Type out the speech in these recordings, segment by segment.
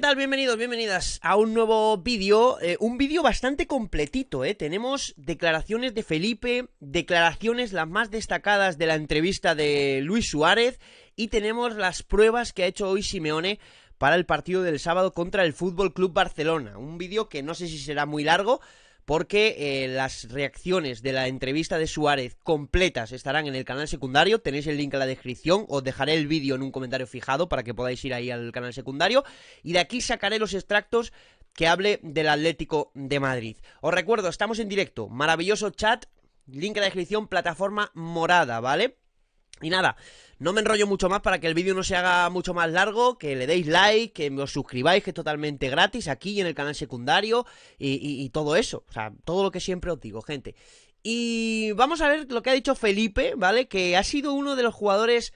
¿qué tal? Bienvenidos, bienvenidas a un nuevo vídeo, eh, un vídeo bastante completito, ¿eh? Tenemos declaraciones de Felipe, declaraciones las más destacadas de la entrevista de Luis Suárez y tenemos las pruebas que ha hecho hoy Simeone para el partido del sábado contra el Fútbol Club Barcelona. Un vídeo que no sé si será muy largo, porque eh, las reacciones de la entrevista de Suárez completas estarán en el canal secundario, tenéis el link en la descripción, os dejaré el vídeo en un comentario fijado para que podáis ir ahí al canal secundario, y de aquí sacaré los extractos que hable del Atlético de Madrid. Os recuerdo, estamos en directo, maravilloso chat, link en la descripción, plataforma morada, ¿vale? Y nada, no me enrollo mucho más para que el vídeo no se haga mucho más largo, que le deis like, que os suscribáis, que es totalmente gratis aquí en el canal secundario y, todo eso. O sea, todo lo que siempre os digo, gente. Y vamos a ver lo que ha dicho Felipe, ¿vale? Que ha sido uno de los jugadores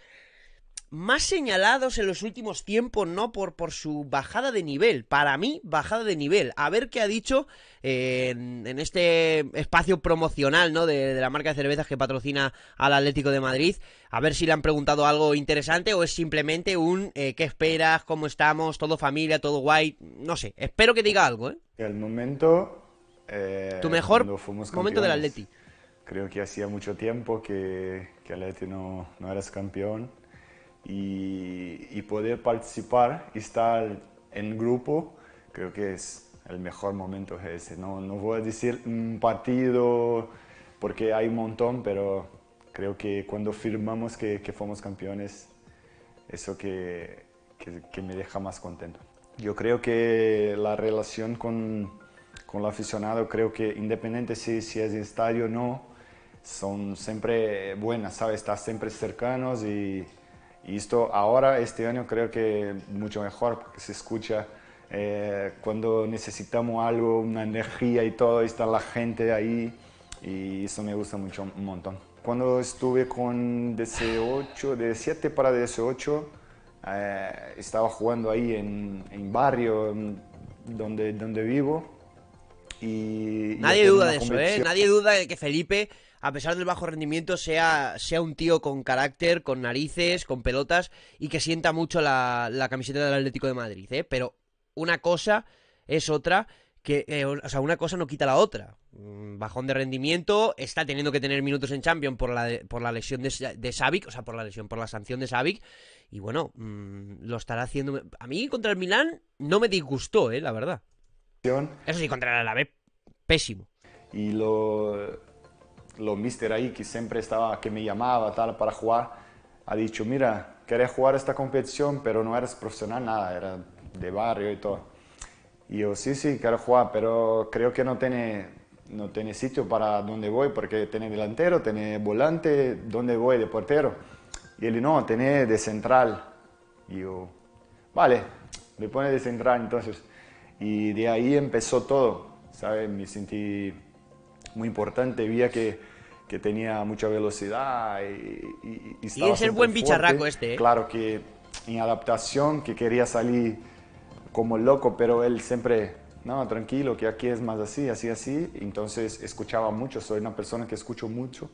más señalados en los últimos tiempos, ¿no? Por, por su bajada de nivel. Para mí, bajada de nivel. A ver qué ha dicho eh, en, este espacio promocional, ¿no? De, la marca de cervezas que patrocina al Atlético de Madrid. A ver si le han preguntado algo interesante o es simplemente un eh, ¿qué esperas? ¿Cómo estamos? ¿Todo familia? ¿Todo guay? No sé. Espero que diga algo, ¿eh? El momento... Eh, tu mejor momento del Atleti. Creo que hacía mucho tiempo que, que Atleti no, no eras campeón y, poder participar y estar en grupo, creo que es el mejor momento ese. No, no voy a decir un partido porque hay un montón, pero creo que cuando firmamos que, que fuimos campeones, eso que, que, me deja más contento. Yo creo que la relación con, con el aficionado, creo que independiente si, si es estadio o no, son siempre buenas, ¿sabes? Estás siempre cercanos y y esto ahora, este año, creo que mucho mejor porque se escucha eh, cuando necesitamos algo, una energía y todo, está la gente ahí y eso me gusta mucho, un montón. Cuando estuve con DC8, de 7 para DC8, eh, estaba jugando ahí en, en barrio donde, donde vivo. Y, Nadie duda de eso, ¿eh? Nadie duda de que Felipe a pesar del bajo rendimiento, sea, sea un tío con carácter, con narices, con pelotas y que sienta mucho la, camiseta del Atlético de Madrid, ¿eh? Pero una cosa es otra que, eh, o sea, una cosa no quita la otra. Mm, bajón de rendimiento, está teniendo que tener minutos en Champions por la, por la lesión de, de Savic, o sea, por la lesión, por la sanción de Savic, y bueno, mm, lo estará haciendo. A mí contra el Milán no me disgustó, eh, la verdad. Eso sí, contra el Alavés, pésimo. Y lo, lo mister ahí que siempre estaba, que me llamaba tal para jugar, ha dicho, mira, querés jugar esta competición, pero no eres profesional, nada, era de barrio y todo. Y yo, sí, sí, quiero jugar, pero creo que no tiene, no tiene sitio para donde voy, porque tiene delantero, tiene volante, ¿dónde voy de portero? Y él, no, tiene de central. Y yo, vale, me pone de central entonces. Y de ahí empezó todo, ¿sabes? Me sentí muy importante, veía que, que tenía mucha velocidad y, y, y estaba es buen bicharraco este, ¿eh? Claro que en adaptación, que quería salir como loco, pero él siempre, no, tranquilo, que aquí es más así, así, así. Entonces escuchaba mucho, soy una persona que escucho mucho.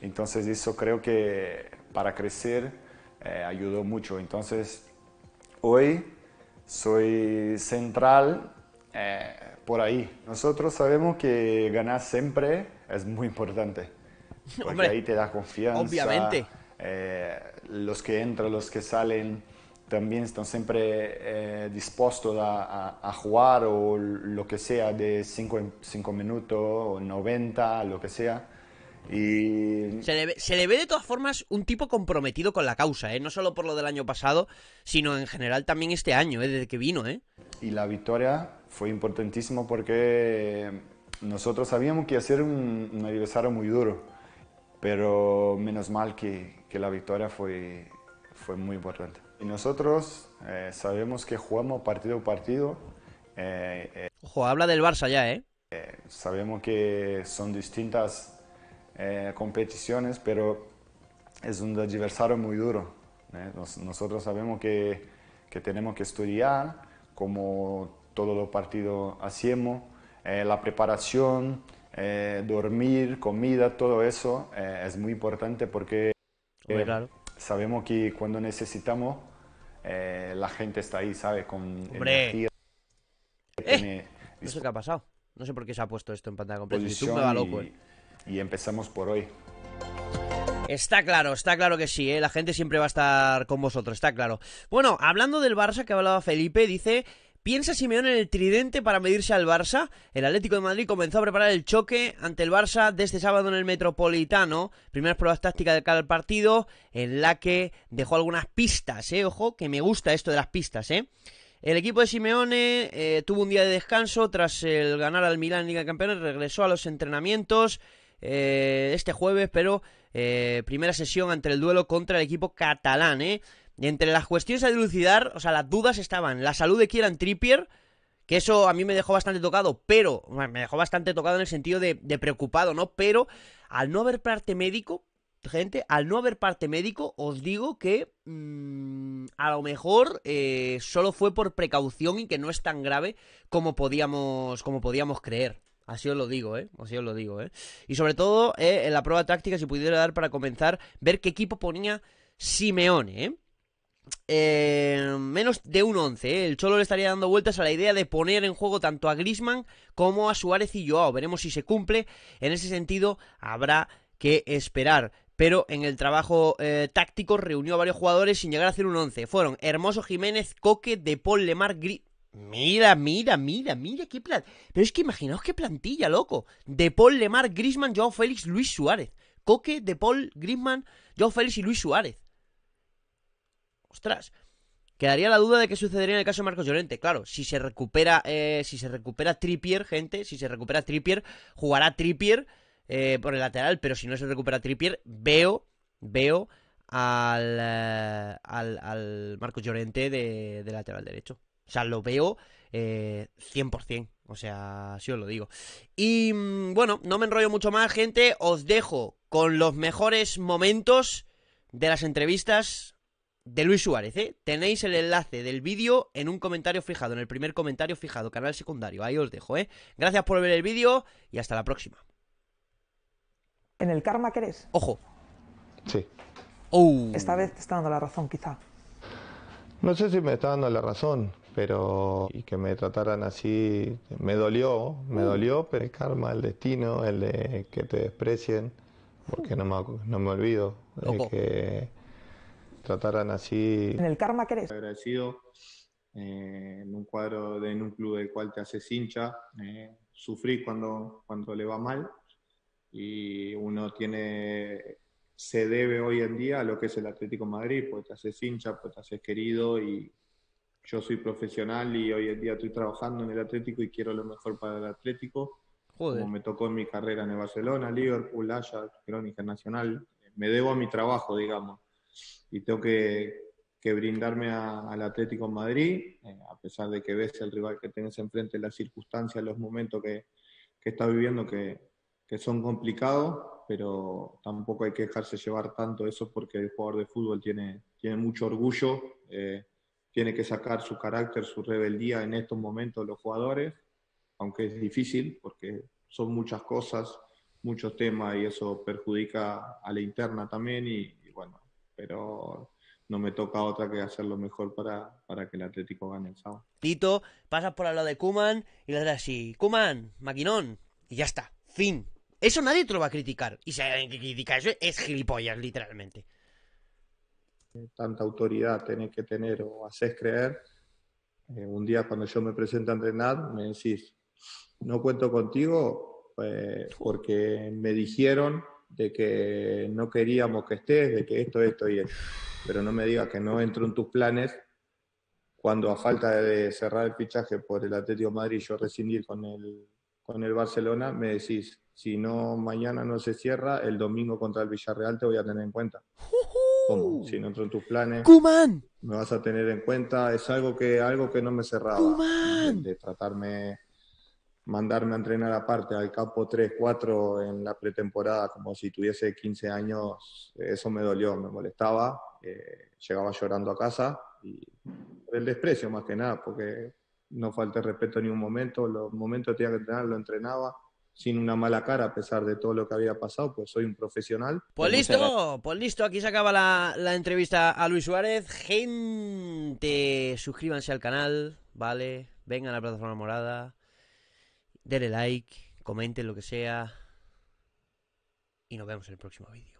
Entonces eso creo que para crecer eh, ayudó mucho. Entonces hoy soy central. Eh, por ahí. Nosotros sabemos que ganar siempre es muy importante. Porque ahí te da confianza. Obviamente. Eh, los que entran, los que salen, también están siempre eh, dispuestos a, jugar o lo que sea de 5 minutos o 90, lo que sea. Y... Se le, ve, se le, ve, de todas formas un tipo comprometido con la causa, ¿eh? no solo por lo del año pasado, sino en general también este año, ¿eh? desde que vino. ¿eh? Y la victoria fue importantísimo porque nosotros sabíamos que ser un, un aniversario muy duro, pero menos mal que, que, la victoria fue, fue muy importante. Y nosotros eh, sabemos que jugamos partido a partido. Eh, eh, Ojo, habla del Barça ya, ¿eh? sabemos que son distintas competiciones, pero es un adversario muy duro. nosotros sabemos que, que tenemos que estudiar como todos los partidos hacemos, eh, la preparación, eh, dormir, comida, todo eso eh, es muy importante porque sabemos que cuando necesitamos eh, la gente está ahí, ¿sabes? Con Hombre. energía. Eh, No sé qué ha pasado. No sé por qué se ha puesto esto en pantalla completa. YouTube me va loco, y, eh. Y empezamos por hoy. Está claro, está claro que sí, ¿eh? la gente siempre va a estar con vosotros, está claro. Bueno, hablando del Barça que hablaba Felipe, dice, ¿piensa Simeone en el tridente para medirse al Barça? El Atlético de Madrid comenzó a preparar el choque ante el Barça de este sábado en el Metropolitano. Primeras pruebas tácticas de cada partido, en la que dejó algunas pistas, ¿eh? Ojo, que me gusta esto de las pistas, ¿eh? El equipo de Simeone eh, tuvo un día de descanso tras el ganar al Milan en Liga de Campeones, regresó a los entrenamientos eh, este jueves, pero eh, primera sesión ante el duelo contra el equipo catalán, ¿eh? Y entre las cuestiones a dilucidar, o sea, las dudas estaban la salud de Kieran Trippier, que eso a mí me dejó bastante tocado, pero me dejó bastante tocado en el sentido de, de preocupado, ¿no? Pero al no haber parte médico, gente, al no haber parte médico, os digo que mm, a lo mejor eh, solo fue por precaución y que no es tan grave como podíamos, como podíamos creer. Así os lo digo, ¿eh? Así os lo digo, ¿eh? Y sobre todo, eh, en la prueba táctica, si pudiera dar para comenzar, ver qué equipo ponía Simeone, ¿eh? Eh, menos de un 11, ¿eh? el Cholo le estaría dando vueltas a la idea de poner en juego tanto a Grisman como a Suárez y Joao. Veremos si se cumple. En ese sentido, habrá que esperar. Pero en el trabajo eh, táctico reunió a varios jugadores sin llegar a hacer un 11. Fueron Hermoso Jiménez, Coque, De Paul, Lemar, Gris. Mira, mira, mira, mira qué plan. Pero es que imaginaos qué plantilla, loco. De Paul, Lemar, Grisman, Joao Félix, Luis Suárez. Coque, De Paul, Grisman, Joao Félix y Luis Suárez. Ostras. Quedaría la duda de qué sucedería en el caso de Marcos Llorente. Claro, si se recupera, eh, si se recupera Trippier, gente, si se recupera Trippier, jugará Trippier eh, por el lateral, pero si no se recupera Trippier, veo, veo al, eh, al, al Marcos Llorente de, de lateral derecho. O sea, lo veo eh, 100%. O sea, así os lo digo. Y mm, bueno, no me enrollo mucho más, gente. Os dejo con los mejores momentos de las entrevistas de Luis Suárez, ¿eh? Tenéis el enlace del vídeo en un comentario fijado, en el primer comentario fijado, canal secundario. Ahí os dejo, ¿eh? Gracias por ver el vídeo y hasta la próxima. ¿En el karma crees? Ojo. Sí. Oh. Esta vez te está dando la razón, quizá. No sé si me está dando la razón, pero y que me trataran así me dolió, me dolió, pero el karma, el destino, el de que te desprecien, porque no me, no me olvido de Loco. que trataran así. ¿En el karma crees? agradecido eh, en un cuadro, de, en un club del cual te haces hincha. eh, sufrí cuando, cuando le va mal y uno tiene, se debe hoy en día a lo que es el Atlético de Madrid, porque te haces hincha, porque te haces querido y yo soy profesional y hoy en día estoy trabajando en el Atlético y quiero lo mejor para el Atlético Joder. como me tocó en mi carrera en el Barcelona, Liverpool, Ajax, Crónica Nacional. Me debo a mi trabajo, digamos, y tengo que, que brindarme a- al Atlético de Madrid, eh, a pesar de que ves el rival que tienes enfrente, las circunstancias, los momentos que, que está viviendo que, que son complicados, pero tampoco hay que dejarse llevar tanto eso porque el jugador de fútbol tiene, tiene mucho orgullo, eh, tiene que sacar su carácter, su rebeldía en estos momentos los jugadores aunque es difícil porque son muchas cosas, muchos temas y eso perjudica a la interna también y, bueno, pero no me toca otra que hacer lo mejor para, para que el Atlético gane el sábado. Tito, pasas por al lado de Kuman y le das así, Kuman, maquinón, y ya está, fin. Eso nadie te lo va a criticar. Y si alguien critica eso, es gilipollas, literalmente. Tanta autoridad tenés que tener o haces creer. Eh, un día cuando yo me presento a entrenar me decís, no cuento contigo eh, porque me dijeron de que no queríamos que estés, de que esto, esto y esto. Pero no me digas que no entro en tus planes cuando a falta de cerrar el fichaje por el Atlético de Madrid yo rescindir con el, con el Barcelona, me decís, si no mañana no se cierra, el domingo contra el Villarreal te voy a tener en cuenta. ¿Cómo? Si no entro en tus planes, Kuman, me vas a tener en cuenta. Es algo que, algo que no me cerraba. Kuman. De, de tratarme, mandarme a entrenar aparte al campo 3, 4 en la pretemporada, como si tuviese 15 años, eso me dolió, me molestaba. eh, llegaba llorando a casa y por el desprecio más que nada, porque no falté respeto en ningún momento. Los momentos que tenía que entrenar, lo entrenaba. Sin una mala cara a pesar de todo lo que había pasado, pues soy un profesional. Pues Pues listo, pues listo, aquí se acaba la, la entrevista a Luis Suárez. Gente, suscríbanse al canal, ¿vale? Vengan a la plataforma morada, denle like, comenten lo que sea. Y nos vemos en el próximo vídeo.